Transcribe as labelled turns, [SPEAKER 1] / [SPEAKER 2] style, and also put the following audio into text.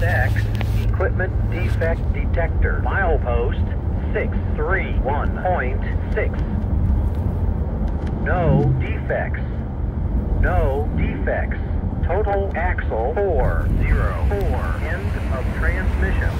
[SPEAKER 1] Next equipment defect detector. Milepost 631.6. No defects. No defects. Total axle 404. End of transmission.